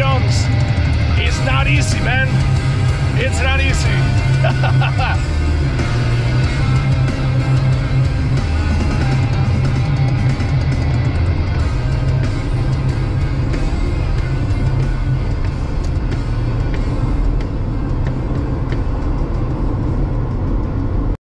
jumps. It's not easy, man. It's not easy.